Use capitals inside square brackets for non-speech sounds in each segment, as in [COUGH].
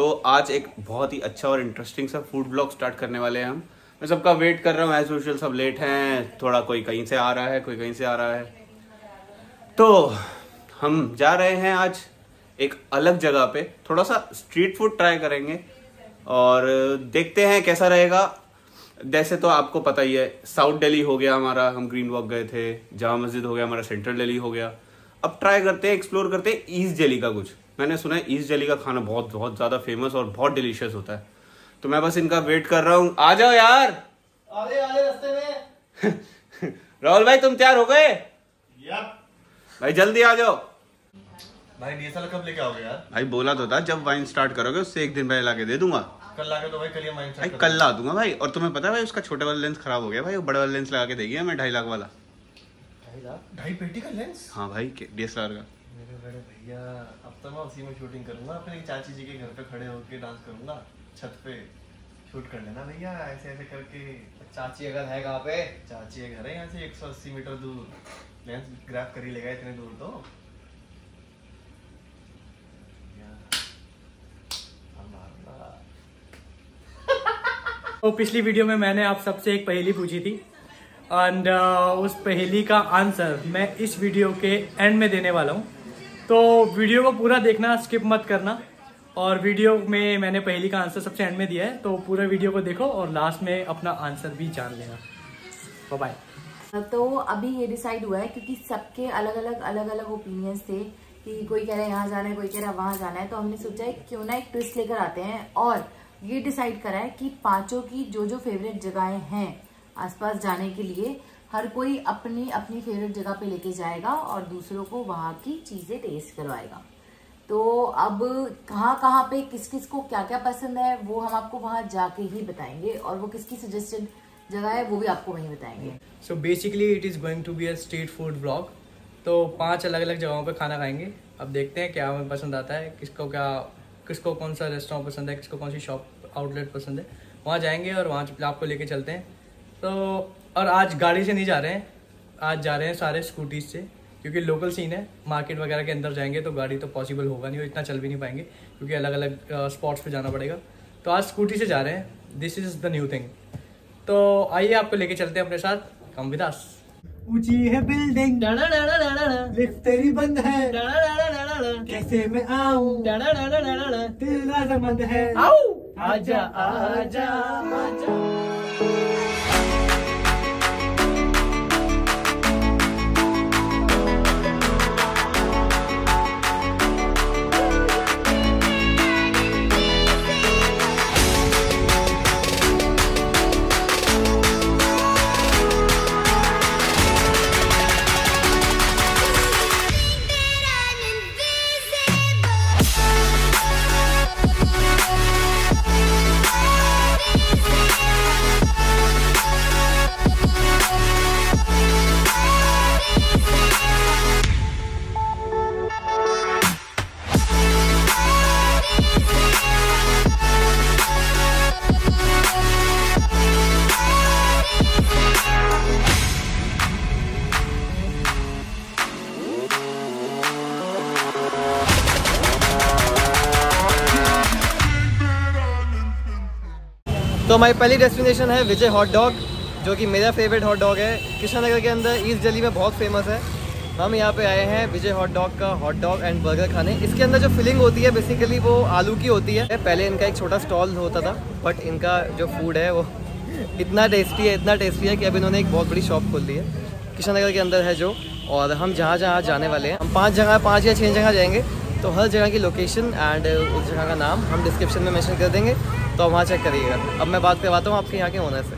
तो आज एक बहुत ही अच्छा और इंटरेस्टिंग सा फ़ूड ब्लॉग स्टार्ट करने वाले हैं हम। मैं सबका वेट कर रहा हूँ एज यूजल सब लेट हैं, थोड़ा कोई कहीं से आ रहा है, कोई कहीं से आ रहा है। तो हम जा रहे हैं आज एक अलग जगह पे, थोड़ा सा स्ट्रीट फ़ूड ट्राई करेंगे और देखते हैं कैसा रहेगा। जैसे तो आपको पता ही है साउथ दिल्ली हो गया हमारा, हम ग्रीन वॉक गए थे जामा मस्जिद हो गया, हमारा सेंट्रल दिल्ली हो गया। अब ट्राई करते हैं एक्सप्लोर करते हैं ईस्ट दिल्ली का कुछ। मैंने सुना है ईस्ट दिल्ली का खाना बहुत बहुत ज़्यादा फ़ेमस और बहुत डिलीशियस होता है। तो मैं बस इनका वेट कर रहा हूँ। आ जाओ यार। आगे आगे रास्ते में। [LAUGHS] राहुल भाई तुम तैयार हो गए? भाई जल्दी आ जाओ। भाई डीएसएलआर कब लेके आओगे यार? भाई बोला तो था जब वाइन स्टार्ट करोगे उससे एक दिन पहले लाके दे दूँगा। कल लाके तो भाई कल ये माइंड भाई कल ला दूँगा भाई। और तुम्हें पता है भाई उसका छोटा वाला लेंस खराब हो गया भाई। वो बड़ा वाला लेंस लगा के देगी हमें ढाई लाख वाला। ढाई लाख? ढाई पेटी का लेंस हाँ भाई डीएसएलआर का। मेरे बड़े भैया अब तो मैं उसी में शूटिंग करूँगा अपनी चाची जी के घर पे खड़े होकर डांस करूँगा छत पे शूट कर लेना भैया ऐसे ऐसे करके। चाची अगर है कहाँ पे? चाची घर है यहाँ से 180 मीटर दूर। लेंस ग्रैब कर ही लेगा इतने दूर तो। [LAUGHS] तो पिछली वीडियो में मैंने आप सबसे एक पहेली पूछी थी। एंड उस पहेली का आंसर मैं इस वीडियो के एंड में देने वाला हूँ। तो वीडियो को पूरा देखना स्किप मत करना। और वीडियो में मैंने पहली का आंसर सबसे एंड में दिया है तो पूरा वीडियो को देखो और लास्ट में अपना आंसर भी जान लेना। बाय तो अभी ये डिसाइड हुआ है, क्योंकि सबके अलग अलग अलग अलग ओपिनियंस थे कि कोई कह रहा है यहाँ जाना है, कोई कह रहा है वहाँ जाना है तो हमने सोचा है क्यों ना एक ट्विस्ट लेकर आते हैं और ये डिसाइड करा है कि पाँचों की जो जो फेवरेट जगहें हैं आसपास जाने के लिए हर कोई अपनी अपनी फेवरेट जगह पे लेके जाएगा और दूसरों को वहाँ की चीज़ें टेस्ट करवाएगा। तो अब कहाँ कहाँ पे किस किस को क्या क्या पसंद है, वो हम आपको वहाँ जाके ही बताएँगे और वो किसकी सजेस्टेड जगह है, वो भी आपको वहीं बताएँगे। So basically it is going to be a street food blog तो पाँच अलग अलग जगहों पे खाना खाएँगे। अब देखते हैं क्या हमें पसंद आता है, किसको क्या, किसको कौन सा रेस्टोरेंट पसंद है, किसको कौन सी शॉप आउटलेट पसंद है। वहाँ जाएँगे और वहाँ आपको लेके चलते हैं। तो और आज गाड़ी से नहीं जा रहे हैं। आज जा रहे हैं सारे स्कूटीज से क्योंकि लोकल सीन है। मार्केट वगैरह के अंदर जाएँगे तो गाड़ी तो पॉसिबल होगा नहीं और इतना चल भी नहीं पाएँगे क्योंकि अलग अलग स्पॉट्स पे जाना पड़ेगा। तो आज स्कूटी से जा रहे हैं। This is the new thing तो आइए आपको लेके चलते हैं अपने साथ। कम विदास ऊँची है बिल्डिंग लिफ्ट तेरी बंद है। कैसे मैं आऊँ? तेरा है। आजा आजा आजा। हमारी पहली डेस्टिनेशन है विजय हॉट डॉग जो कि मेरा फेवरेट हॉट डॉग है। कृष्णा नगर के अंदर ईस्ट दिल्ली में बहुत फ़ेमस है। हम यहाँ पे आए हैं विजय हॉट डॉग का हॉट डॉग एंड बर्गर खाने। इसके अंदर जो फिलिंग होती है बेसिकली वो आलू की होती है। पहले इनका एक छोटा स्टॉल होता था बट इनका जो फ़ूड है वो इतना टेस्टी है, इतना टेस्टी है कि अब इन्होंने एक बहुत बड़ी शॉप खोल दी है। किशन कृष्णानगर के अंदर है जो, और हम जहाँ जहाँ जाने वाले हैं, हम पाँच जगह, पाँच या छः जगह जाएँगे तो हर जगह की लोकेशन एंड उस जगह का नाम हम डिस्क्रिप्शन में मैंशन कर देंगे। तो वहाँ चेक करिएगा। अब मैं बात करवाता हूँ आपके यहाँ के होने से।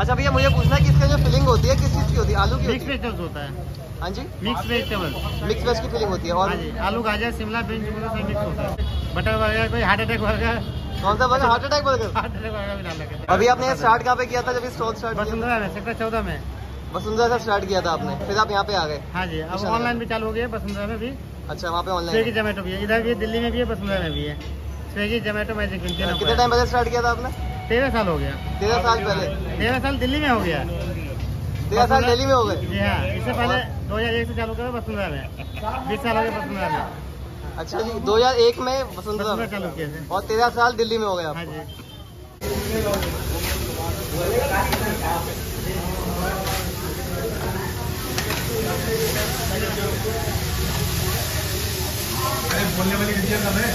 अच्छा भैया मुझे पूछना है कि इसका जो फिलिंग होती है किस चीज़ की होती है? आलू की मिक्स वेजिटेबल्स होता है। हाँ जी। मिक्स वेजिटेबल मिक्स वेज की फिलिंग होती है और हाँ आलू गाजर शिमला पूरा सब मिक्स होता है। बटर बर्गर कोई हार्ट अटैक बर्गर कौन सा बर्गर हार्ट अटैक बर्गर अभी आपने स्टार्ट कहाँ पे किया था जब स्टॉल स्टार्ट वसुंधरा में सेक्टर चौदह में। वसुंधरा से स्टार्ट किया था आपने फिर आप यहाँ पे आ गए। हाँ जी अब। ऑनलाइन भी चालू हो गया है वसुंधरा में भी। अच्छा वहाँ पे ऑनलाइन जोमेटो भी है इधर भी दिल्ली में भी है वसुंधरा में भी है। स्विगी जोमेटो मैजिक कितने टाइम पहले स्टार्ट किया था आपने? तेरह साल हो गया। तेरह साल पहले। तेरह साल दिल्ली में हो गया। तेरह साल दिल्ली में हो गए? जी हाँ इससे पहले दो हज़ार एक से चालू करा वसुंधरा में। बीस साल हो गए वसुंधरा में। अच्छा जी 2001 में वसुंधरा में। चालू और तेरह साल दिल्ली में हो गया हाँ बोलने वाली वीडियो कब है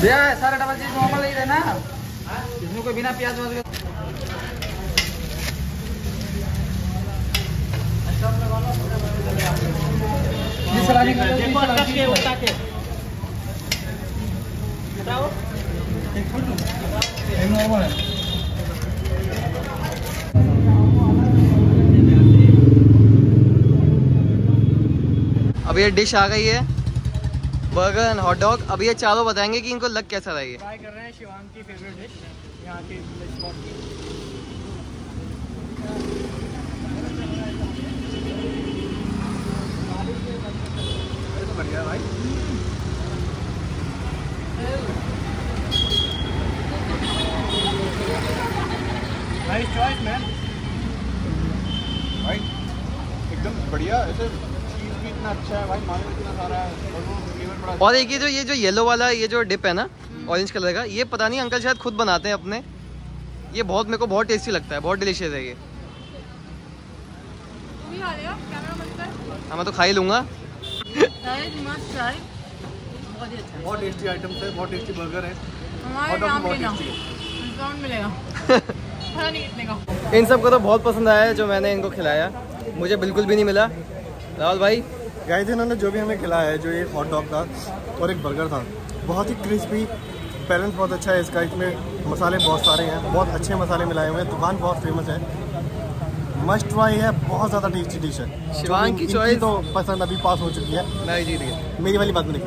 भैया सारा डबल चीज़ नॉर्मल ही देना इसमें कोई बिना प्याज वाज नॉर्मल है। अब ये डिश आ गई है। बर्गर एंड हॉट डॉग अब ये चारों बताएँगे कि इनको लग कैसा रहा ये। ट्राई कर रहे हैं शिवांग की फेवरेट डिश यहाँ की स्पॉट की। बढ़िया है भाई। नाइस चॉइस मैन भाई एकदम बढ़िया ऐसे अच्छा है भाई मालूम इतना सारा है। और और एक ये जो ये जो येलो वाला ये जो डिप है ना ऑरेंज कलर का ये पता नहीं अंकल शायद खुद बनाते हैं अपने। ये बहुत मेरे को बहुत टेस्टी लगता है बहुत डिलीशियस है ये। हाँ मैं तो खा ही लूँगा। बहुत टेस्टी आइटम्स है। बहुत टेस्टी बर्गर है हमारे हॉट डॉग नाम बहुत लेना। टेस्टी है। डिस्काउंट मिलेगा। [LAUGHS] पता नहीं कितने का। इन तो बहुत पसंद आया है जो मैंने इनको खिलाया। मुझे बिल्कुल भी नहीं मिला। राहुल भाई गाइस इन्होंने जो भी हमें खिलाया है जो ये हॉट डॉग था और एक बर्गर था बहुत ही क्रिस्पी बैलेंस बहुत अच्छा है इसका। इसमें मसाले बहुत सारे हैं बहुत अच्छे मसाले मिलाए हुए हैं। दुकान बहुत फ़ेमस है। मस्ट ट्राई है बहुत ज़्यादा टेस्टी डिश है। शिवांग की चॉइस तो पसंद अभी पास हो चुकी है। मैं गया मेरी वाली बात नहीं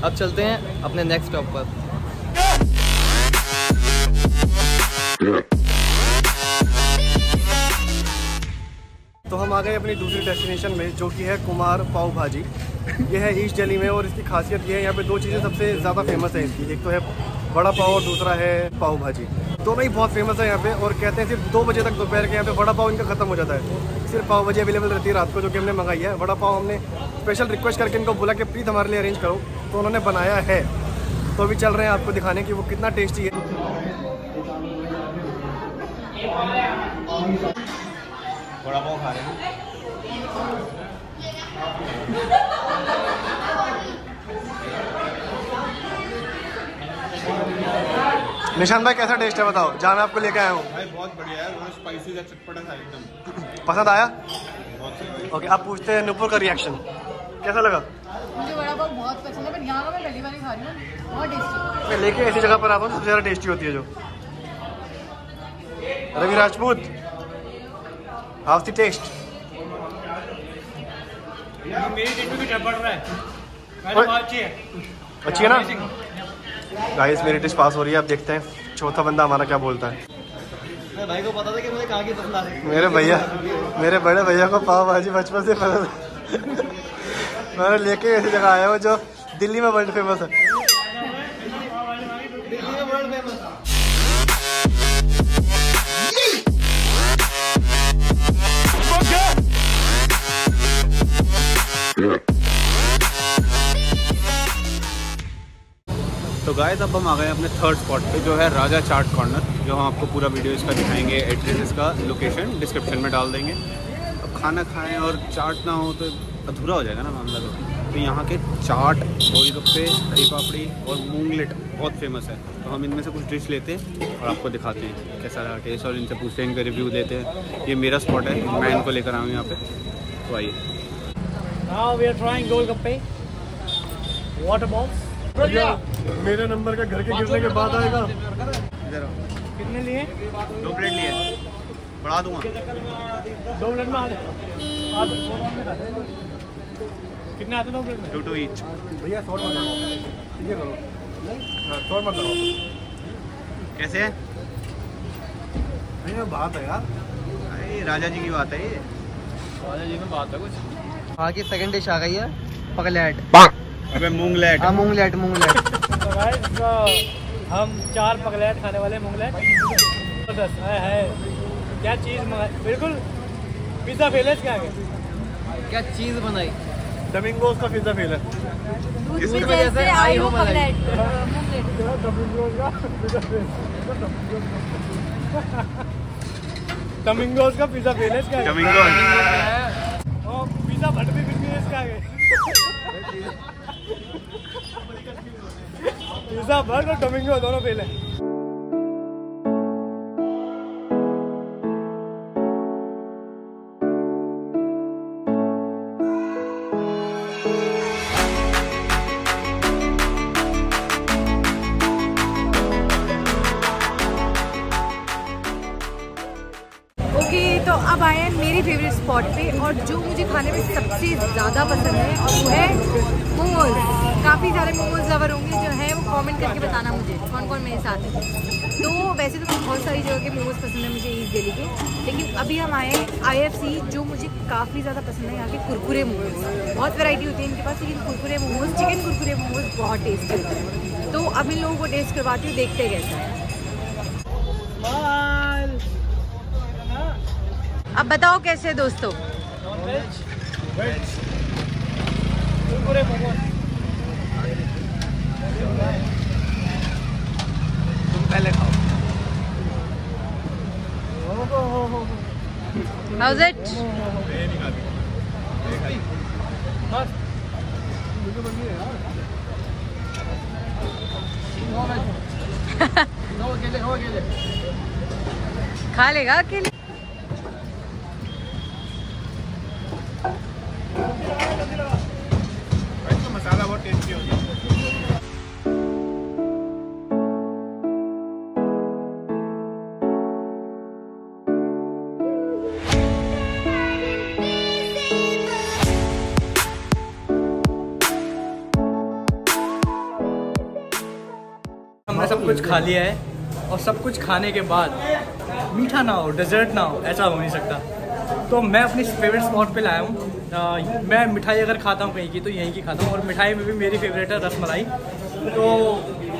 अब चलते हैं अपने नेक्स्ट स्टॉप पर। आ गए अपनी दूसरी डेस्टिनेशन में, जो कि है कुमार पाव भाजी। ये है ईस्ट दिल्ली में और इसकी खासियत ये है, यहाँ पे दो चीज़ें सबसे ज़्यादा फ़ेमस है इसकी। एक तो है बड़ा पाव और दूसरा है पाव भाजी। दोनों ही बहुत फ़ेमस है यहाँ पे और कहते हैं सिर्फ़ दो बजे तक दोपहर के यहाँ पे बड़ा पाव इनका ख़त्म हो जाता है। सिर्फ़ पाव भाजी अवेलेबल रहती है रात को, जो कि हमने मंगाई है। बड़ा पाव हमने स्पेशल रिक्वेस्ट करके इनको बोला कि प्लीज़ हमारे लिए अरेंज करो। तो उन्होंने बनाया है। तो अभी चल रहे हैं आपको दिखाने की वो कितना टेस्टी है। बड़ा पाव खा रहे हैं। निशान भाई कैसा टेस्ट है बताओ? जहाँ मैं आपको लेके आया हूँ। भाई बहुत बढ़िया है बहुत स्पाइसी सा चटपटा था एकदम। पसंद आया? ओके आप पूछते हैं नूपुर का रिएक्शन कैसा लगा? मुझे बड़ा पाव बहुत पसंद है पर यहाँ का मैं पहली बार खा रही हूँ बहुत टेस्टी मैं लेके ऐसी जगह पर आता हूँ सबसे ज़्यादा टेस्टी होती है जो। Ravi Rajput. How the taste मेरी टिंडू की टपड़ रहा है। अच्छी है अच्छी है ना? गाइस मेरी डिश पास हो रही है अब देखते हैं। चौथा बंदा हमारा क्या बोलता है? मेरे भाई को पता था कि मुझे कहाँ की पसंद आ रही है। मेरे भैया मेरे बड़े भैया को पाव भाजी बचपन से पसंद है। [LAUGHS] मैंने लेके ऐसी जगह आया हूँ जो दिल्ली में वर्ल्ड फ़ेमस है। गाइस अब हम आ गए अपने थर्ड स्पॉट पे, जो है राजा चाट कॉर्नर जो हम आपको पूरा वीडियो इसका दिखाएँगे एड्रेस इसका लोकेशन डिस्क्रिप्शन में डाल देंगे। अब खाना खाएँ और चाट ना हो तो अधूरा हो जाएगा ना मामला तो। तो यहाँ के चाट गोलगप्पे दही पापड़ी और मूंगलेट बहुत फ़ेमस है। तो हम इनमें से कुछ डिश लेते हैं और आपको दिखाते हैं कैसा रहा टेस्ट और इनसे पूछते हैं, इनका रिव्यू देते हैं। ये मेरा स्पॉट है, मैं इनको लेकर आऊँ यहाँ पे। तो आइए। गोलगप्पे वाटर बॉल्स मेरे नंबर का घर के गिरने के बाद आएगा। इधर कितने लिए? दो प्लेट लिए। बढ़ा दूँगा। दो मिनट में आ। कितने आते दो मिनट में? टू टू ईच भैया शॉर्ट मत लगाओ ये करो। हाँ शॉर्ट मत लगाओ कैसे? है भैया बात है यार। अरे राजा जी की बात है ये। राजा जी में बात है कुछ। हाँ की सेकंड डिश आ गई है। पगलेट अबे मूंगलेट हाँ मूंगलेट मूंगलेट। तो गाइस हम चार पगलेट खाने वाले मुंगलेट ज़बरदस्त है है क्या चीज़ मंगाई? बिल्कुल पिज़्ज़ा फेलेस क्या है क्या चीज़ बनाई? डमिंगोज का पिज्जा फेल है। आई हो मलाई डमिंगोज का पिज़्ज़ा फेलेस क्या है पिज़्ज़ा भट भी बिज़नेस क्या है पिज़्ज़ा और डमिंगो दोनों फेल है। तो अब फेवरेट स्पॉट पे और जो मुझे खाने में सबसे ज़्यादा पसंद है और वो है मोमोज। काफ़ी सारे मोमोज लवर होंगे कमेंट करके बताना मुझे कौन कौन मेरे साथ है। तो वैसे तो बहुत सारी जगह के मोमोज पसंद है मुझे ईस्ट दिल्ली के लेकिन अभी हम आए हैं आईएफसी जो मुझे काफ़ी ज़्यादा पसंद है यहाँ के कुरकुरे मोमोज बहुत वैरायटी होती है इनके पास लेकिन कुरकुरे मोमोज चिकन कुरकुरे मोमोज बहुत टेस्टी होते हैं। तो अब इन लोगों को टेस्ट करवाती हूँ देखते हैं कैसा है। अब बताओ कैसे दोस्तों? कुरकुरे मोमोज पहले खाओ। हाउस इट [LAUGHS] खा लेगा अकेले? कुछ खा लिया है और सब कुछ खाने के बाद मीठा ना हो डेजर्ट ना हो, ऐसा हो नहीं सकता। तो मैं अपनी फेवरेट स्पॉट पे लाया हूँ। मैं मिठाई अगर खाता हूँ कहीं की तो यहीं की खाता हूँ। और मिठाई में भी मेरी फेवरेट है रसमलाई। तो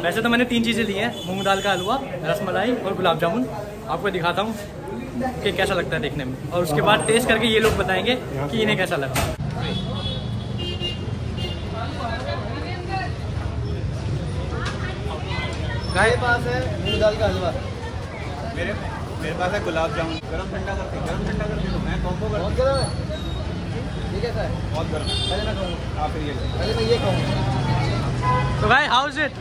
वैसे तो मैंने तीन चीज़ें ली हैं, मूंग दाल का हलवा, रसमलाई और गुलाब जामुन। आपको दिखाता हूँ कि कैसा लगता है देखने में। और उसके बाद टेस्ट करके ये लोग बताएँगे कि इन्हें कैसा लगा। मेरे पास है मूंग दाल का हलवा। मेरे मेरे पास है गुलाब जामुन। गरम ठंडा करके गरम ठंडा करके दो मैं कॉम्बो कर बहुत गर्म। है है बहुत गर्म। है पहले मैं खाऊँगा आप ये पहले मैं ये खाऊँगा तो भाई हाउस इट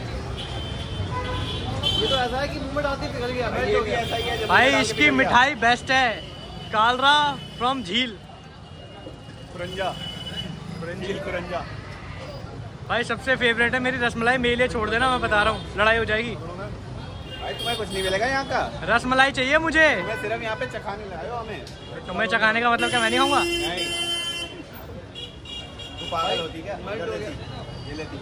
ये तो ऐसा है कि मुँह में डालते पिघल गया। मेल्ट हो ऐसा ही है भाई इसकी मिठाई बेस्ट है। कालरा फ्रॉम झील। कुरंजा। कुरंजील कुरंजा। भाई सबसे फेवरेट है मेरी रसमलाई। मेरे लिए छोड़ देना मैं बता रहा हूँ। लड़ाई हो जाएगी। भाई तुम्हें कुछ नहीं मिलेगा यहाँ का? रसमलाई चाहिए मुझे। मैं सिर्फ़ यहाँ पे चखाने लाए हो हमें। तो चखाने का मतलब क्या मैं नहीं खाऊँगा? पागल होती क्या? ये लेती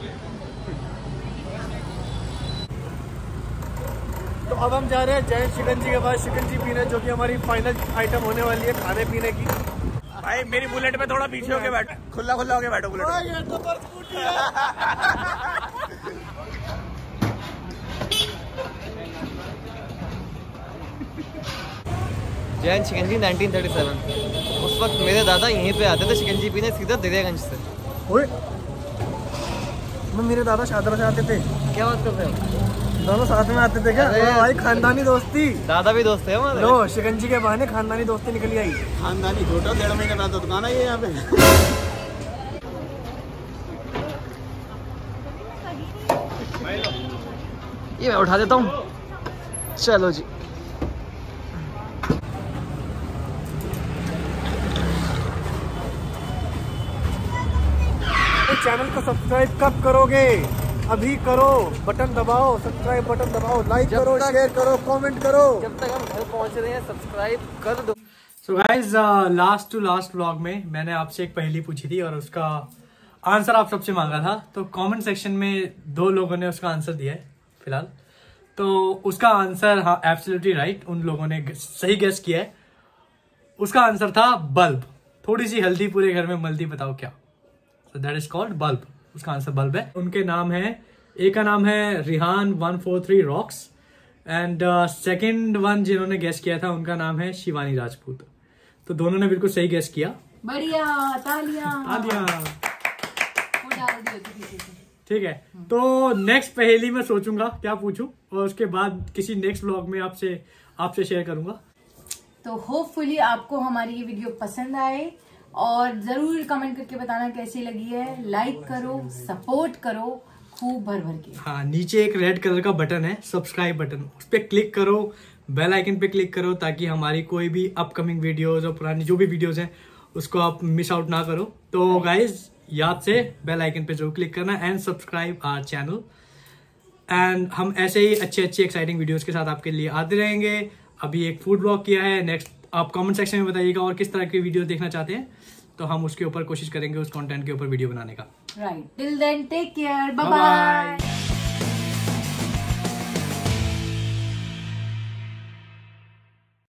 तो अब हम जा रहे हैं जय चिकन जी के पास। चिकन जी पीने जो कि हमारी फाइनल आइटम होने वाली है खाने पीने की। भाई मेरी बुलेट में थोड़ा पीछे होके बैठ। खुला खुला होके बैठो बुलेट ये तो पर स्कूटी है। जैन चिकन जी 1937 उस वक्त मेरे दादा यहीं पे आते थे चिकन जी पीने सीधा दरियागंज से। ओए मैं मेरे दादा शादरा से आते थे। क्या बात कर रहे हो? दोनों साथ में आते थे क्या? भाई खानदानी दोस्ती। दादा भी दोस्त है हमारे। लो शिकंजी के बहाने खानदानी दोस्ती निकली आई। खानदानी छोटा डेढ़ महीने बाद तो दुकान आई है यहाँ पे। ये मैं उठा देता हूँ। चलो जी। चैनल को सब्सक्राइब कब करोगे? अभी करो बटन दबाओ सब्सक्राइब बटन दबाओ लाइक करो शेयर करो कमेंट करो। जब तक हम घर पहुँच रहे हैं सब्सक्राइब कर दो। So guys last to last vlog में मैंने आपसे एक पहेली पूछी थी और उसका आंसर आप सबसे मांगा था। तो कमेंट सेक्शन में दो लोगों ने उसका आंसर दिया है फ़िलहाल। तो उसका आंसर हाँ एब्सोल्युटली राइट उन लोगों ने सही गेस किया है। उसका आंसर था बल्ब थोड़ी सी हल्दी पूरे घर में मल्दी बताओ क्या? So that is called bulb उसका आंसर बल्ब है। उनके नाम है एक का नाम है Rihan one four three rocks and second one जिन्होंने गेस किया था उनका नाम है शिवानी राजपूत। तो दोनों ने बिल्कुल सही गेस किया। बढ़िया तालियाँ। तालियाँ। ठीक है। तो नेक्स्ट पहेली मैं सोचूँगा क्या पूछूँ और उसके बाद किसी नेक्स्ट व्लॉग में आपसे आपसे शेयर करूँगा। तो होपफुली आपको हमारी ये वीडियो पसंद आए। और ज़रूर कमेंट करके बताना कैसी लगी है। लाइक करो सपोर्ट करो, खूब भर भर के। हाँ नीचे एक रेड कलर का बटन है सब्सक्राइब बटन उस पर क्लिक करो बेल आइकन पे क्लिक करो ताकि हमारी कोई भी अपकमिंग वीडियोस और पुरानी जो भी वीडियोस हैं, उसको आप मिस आउट ना करो। तो गाइज़ याद से बेल आइकन पे ज़रूर क्लिक करना and subscribe our channel and हम ऐसे ही अच्छे अच्छे एक्साइटिंग वीडियोस के साथ आपके लिए आते रहेंगे। अभी एक फ़ूड ब्लॉग किया है नेक्स्ट आप कमेंट सेक्शन में बताइएगा और किस तरह की वीडियो देखना चाहते हैं। तो हम उसके ऊपर कोशिश करेंगे उस कंटेंट के ऊपर वीडियो बनाने का। Right till then take care bye bye